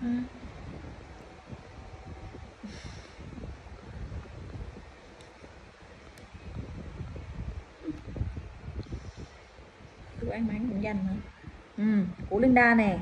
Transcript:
Ừ. Tôi ăn máng cũng dành nữa ừ, của Linda nè